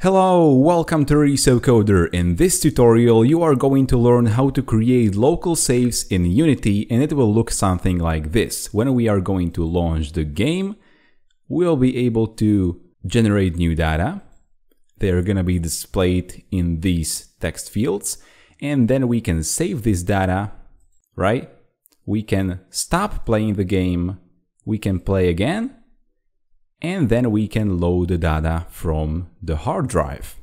Hello, welcome to ResoCoder. In this tutorial you are going to learn how to create local saves in Unity and it will look something like this. When we are going to launch the game, we'll be able to generate new data. They're gonna be displayed in these text fields and then we can save this data, right? We can stop playing the game, we can play again and then we can load the data from the hard drive.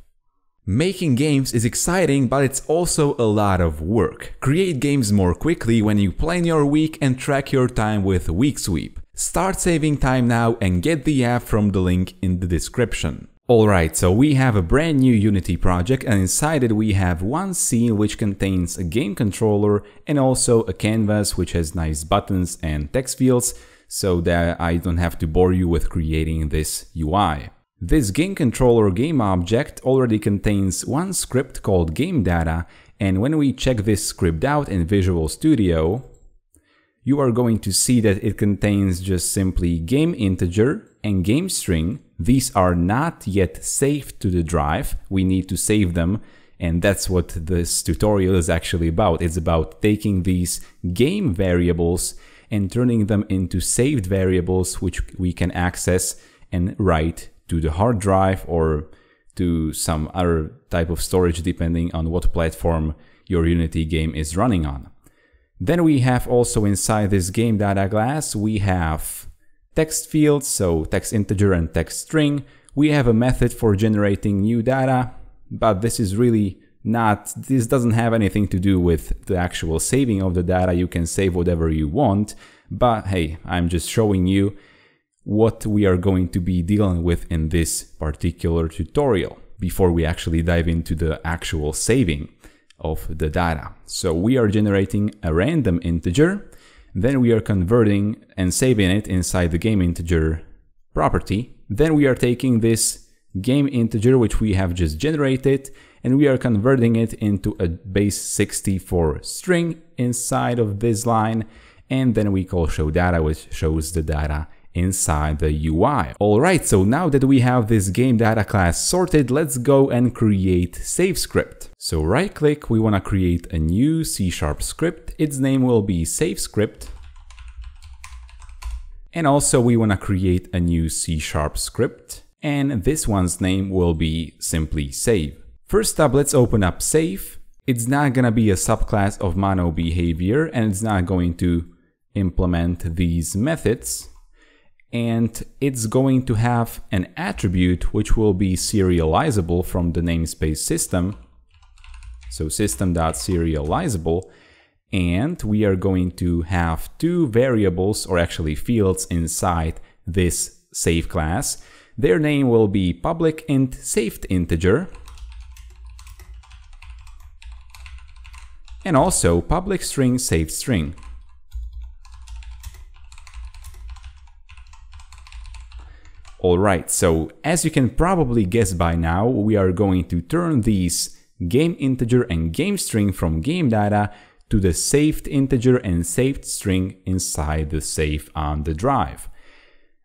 Making games is exciting, but it's also a lot of work. Create games more quickly when you plan your week and track your time with Week Sweep. Start saving time now and get the app from the link in the description. Alright, so we have a brand new Unity project and inside it we have one scene which contains a game controller and also a canvas which has nice buttons and text fields so that I don't have to bore you with creating this UI. This game controller game object already contains one script called game data and when we check this script out in Visual Studio, you are going to see that it contains just simply game integer and game string. These are not yet saved to the drive. We need to save them and that's what this tutorial is actually about. It's about taking these game variables and turning them into saved variables which we can access and write to the hard drive or to some other type of storage depending on what platform your Unity game is running on. Then we have also inside this game data class, we have text fields, so text integer and text string. We have a method for generating new data, but this is really not, this doesn't have anything to do with the actual saving of the data. You can save whatever you want, but hey, I'm just showing you what we are going to be dealing with in this particular tutorial before we actually dive into the actual saving of the data. So we are generating a random integer, then we are converting and saving it inside the game integer property. Then we are taking this game integer, which we have just generated, and we are converting it into a base 64 string inside of this line and then we call show data which shows the data inside the UI. Alright, so now that we have this game data class sorted, let's go and create save script. So right click, we want to create a new C sharp script. Its name will be save script. And also we want to create a new C sharp script. And this one's name will be simply save. First up, let's open up save. It's not gonna be a subclass of mono behavior and it's not going to implement these methods. And it's going to have an attribute which will be serializable from the namespace system. So system.serializable. And we are going to have two variables or actually fields inside this save class. Their name will be public int saved integer and also public string saved string. Alright, so as you can probably guess by now, we are going to turn these game integer and game string from game data to the saved integer and saved string inside the save on the drive.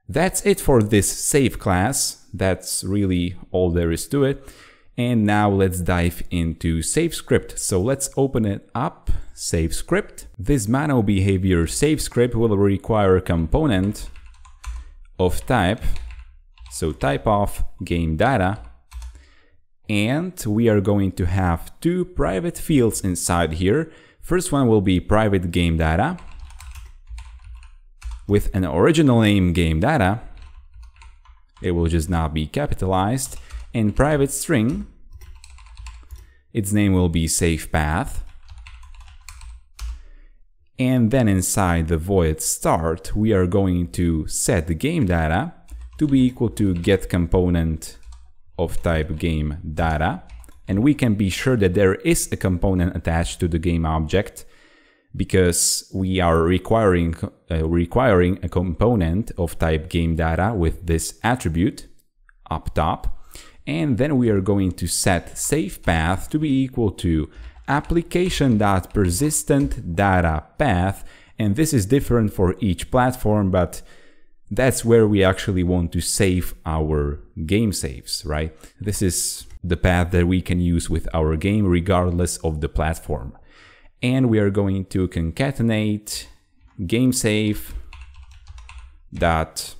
That's it for this save class. That's really all there is to it. And now let's dive into save script. So let's open it up, save script. This mono behavior save script will require a component of type, so type of game data. And we are going to have two private fields inside here. First one will be private game data with an original name game data. It will just not be capitalized in private string, its name will be save path. And then inside the void start, we are going to set the game data to be equal to get component of type game data. And we can be sure that there is a component attached to the game object because we are requiring, uh, requiring a component of type game data with this attribute up top and then we are going to set save path to be equal to application.persistent data path and this is different for each platform but that's where we actually want to save our game saves, right? This is the path that we can use with our game regardless of the platform. And we are going to concatenate game save dot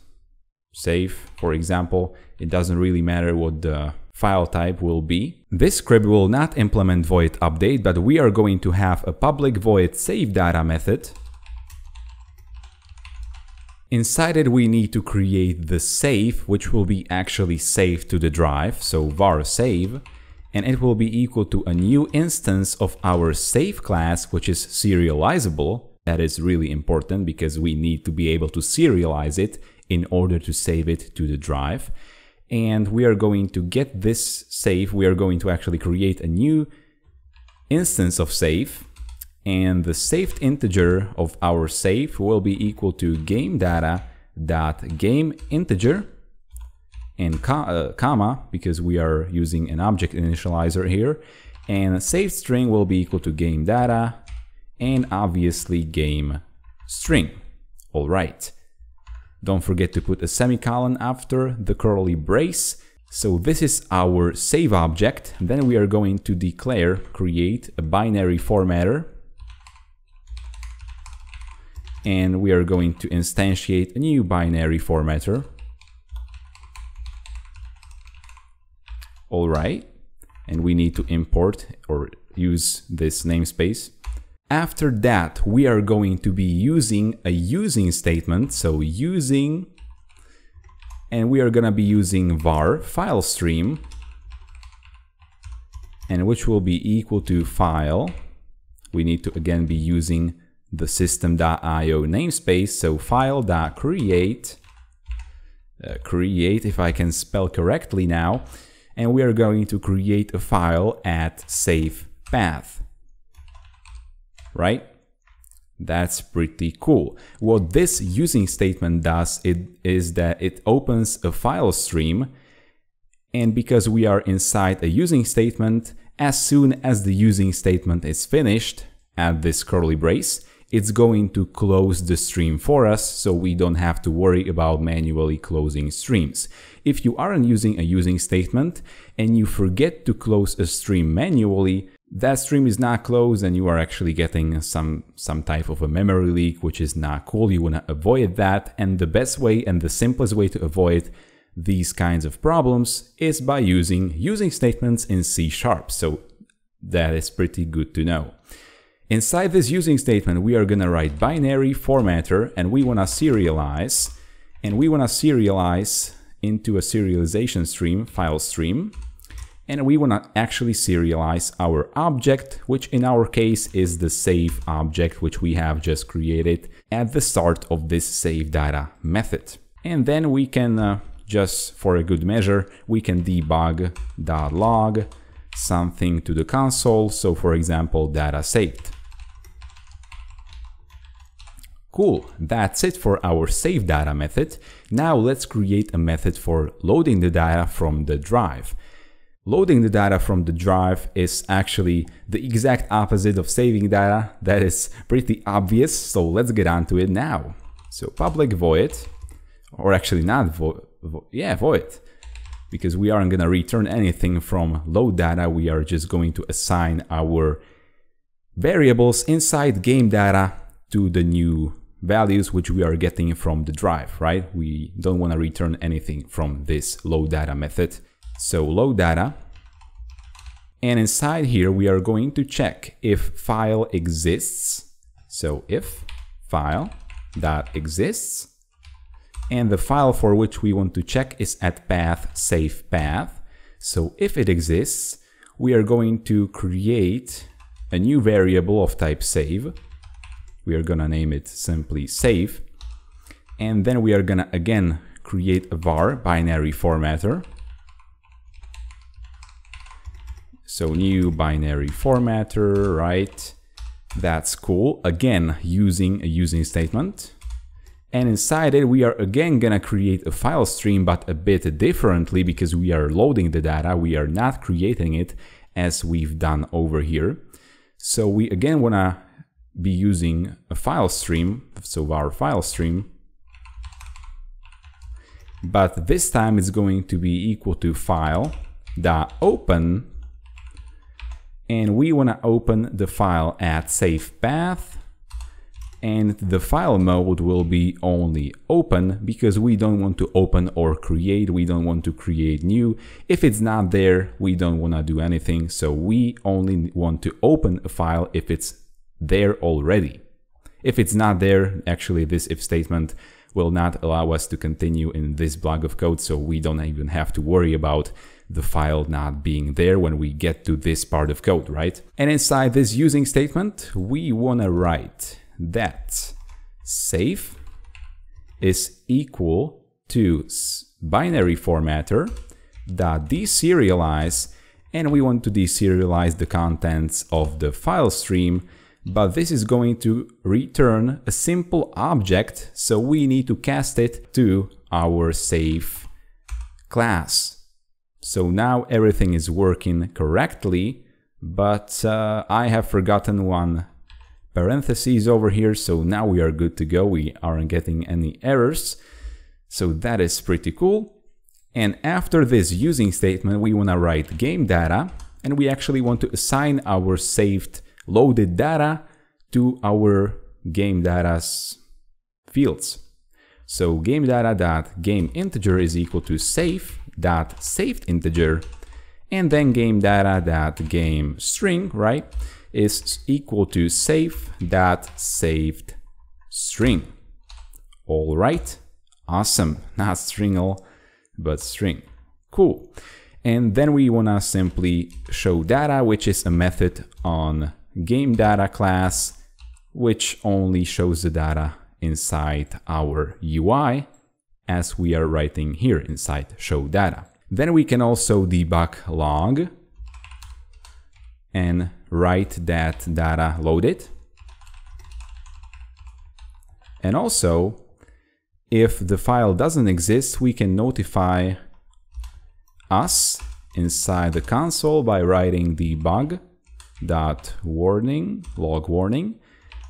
save, for example. It doesn't really matter what the file type will be. This script will not implement void update, but we are going to have a public void save data method Inside it we need to create the save, which will be actually saved to the drive, so var save, and it will be equal to a new instance of our save class, which is serializable. That is really important because we need to be able to serialize it in order to save it to the drive. And we are going to get this save, we are going to actually create a new instance of save and the saved integer of our save will be equal to game data dot game integer and co uh, comma because we are using an object initializer here. And saved string will be equal to game data and obviously game string. All right don't forget to put a semicolon after the curly brace so this is our save object then we are going to declare create a binary formatter and we are going to instantiate a new binary formatter. All right, and we need to import or use this namespace. After that, we are going to be using a using statement. So using, and we are gonna be using var file stream, and which will be equal to file. We need to again be using the system.io namespace, so file.create, uh, create if I can spell correctly now, and we are going to create a file at save path, right? That's pretty cool. What this using statement does it is that it opens a file stream and because we are inside a using statement, as soon as the using statement is finished, at this curly brace, it's going to close the stream for us so we don't have to worry about manually closing streams. If you aren't using a using statement and you forget to close a stream manually, that stream is not closed and you are actually getting some, some type of a memory leak, which is not cool. You want to avoid that. And the best way and the simplest way to avoid these kinds of problems is by using using statements in C sharp. So that is pretty good to know. Inside this using statement, we are gonna write binary formatter and we wanna serialize and we wanna serialize into a serialization stream, file stream. And we wanna actually serialize our object, which in our case is the save object, which we have just created at the start of this save data method. And then we can, uh, just for a good measure, we can debug.log something to the console. So for example, data saved. Cool, that's it for our save data method. Now let's create a method for loading the data from the drive. Loading the data from the drive is actually the exact opposite of saving data. That is pretty obvious, so let's get on to it now. So public void, or actually not void, vo yeah, void, because we aren't gonna return anything from load data, we are just going to assign our variables inside game data to the new values which we are getting from the drive, right? We don't want to return anything from this load data method. So load data. And inside here, we are going to check if file exists. So if file dot exists and the file for which we want to check is at path save path. So if it exists, we are going to create a new variable of type save we are gonna name it simply save. And then we are gonna again create a var binary formatter. So new binary formatter, right? That's cool. Again, using a using statement. And inside it, we are again gonna create a file stream, but a bit differently because we are loading the data. We are not creating it as we've done over here. So we again wanna be using a file stream, so our file stream, but this time it's going to be equal to file dot open and we want to open the file at save path. And the file mode will be only open because we don't want to open or create. We don't want to create new. If it's not there we don't want to do anything. So we only want to open a file if it's there already. If it's not there actually this if statement will not allow us to continue in this block of code so we don't even have to worry about the file not being there when we get to this part of code, right? And inside this using statement, we want to write that save is equal to binary formatter dot deserialize and we want to deserialize the contents of the file stream but this is going to return a simple object so we need to cast it to our save class so now everything is working correctly but uh, I have forgotten one parentheses over here, so now we are good to go. We aren't getting any errors. So that is pretty cool. And after this using statement, we want to write game data, and we actually want to assign our saved loaded data to our game data's fields. So game data dot game integer is equal to save dot saved integer, and then game data dot game string, right? is equal to save that saved string. All right, awesome. Not stringle, but string. Cool. And then we wanna simply show data, which is a method on game data class, which only shows the data inside our UI as we are writing here inside show data. Then we can also debug log and write that data loaded. And also, if the file doesn't exist, we can notify us inside the console by writing debug dot warning log warning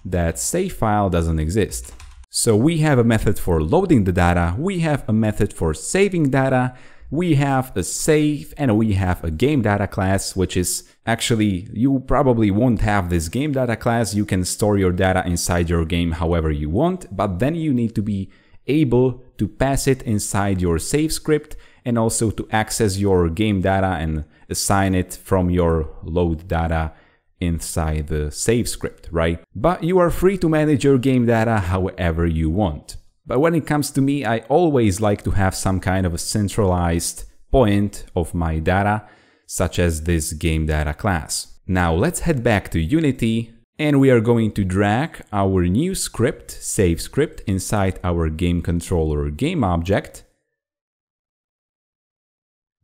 that save file doesn't exist. So we have a method for loading the data, we have a method for saving data, we have a save and we have a game data class, which is actually, you probably won't have this game data class. You can store your data inside your game however you want, but then you need to be able to pass it inside your save script and also to access your game data and assign it from your load data inside the save script, right? But you are free to manage your game data however you want. But when it comes to me, I always like to have some kind of a centralized point of my data, such as this game data class. Now let's head back to Unity and we are going to drag our new script, save script, inside our game controller game object.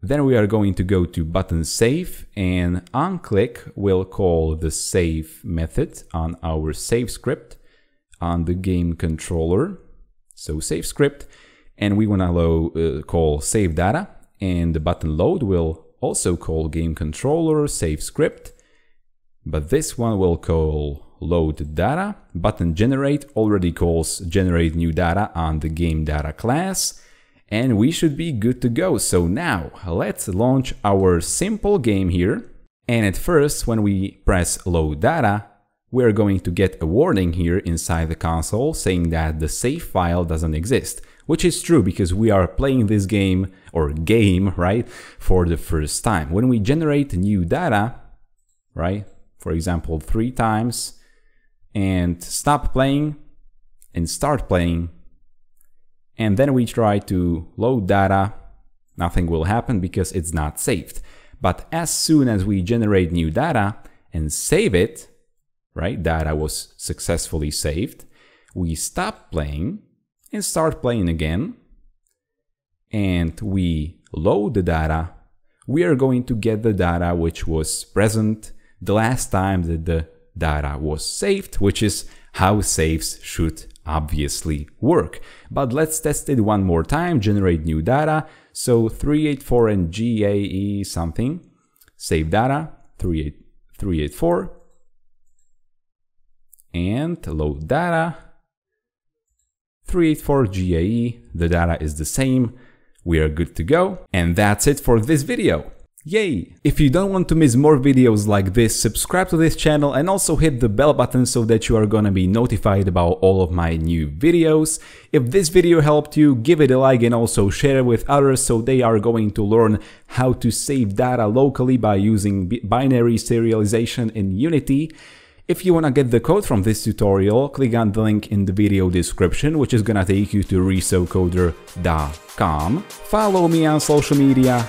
Then we are going to go to button save and on click we'll call the save method on our save script on the game controller so save script, and we want to uh, call save data, and the button load will also call game controller save script, but this one will call load data. Button generate already calls generate new data on the game data class, and we should be good to go. So now let's launch our simple game here. And at first, when we press load data, we're going to get a warning here inside the console saying that the save file doesn't exist, which is true because we are playing this game or game, right, for the first time. When we generate new data, right, for example, three times and stop playing and start playing, and then we try to load data, nothing will happen because it's not saved. But as soon as we generate new data and save it, right? Data was successfully saved. We stop playing and start playing again. And we load the data. We are going to get the data which was present the last time that the data was saved, which is how saves should obviously work. But let's test it one more time, generate new data. So 384 and GAE something, save data, 384, and load data. 384 GAE, the data is the same. we are good to go. And that's it for this video. Yay! If you don't want to miss more videos like this, subscribe to this channel and also hit the bell button so that you are gonna be notified about all of my new videos. If this video helped you, give it a like and also share it with others so they are going to learn how to save data locally by using binary serialization in Unity. If you wanna get the code from this tutorial, click on the link in the video description, which is gonna take you to resocoder.com. Follow me on social media,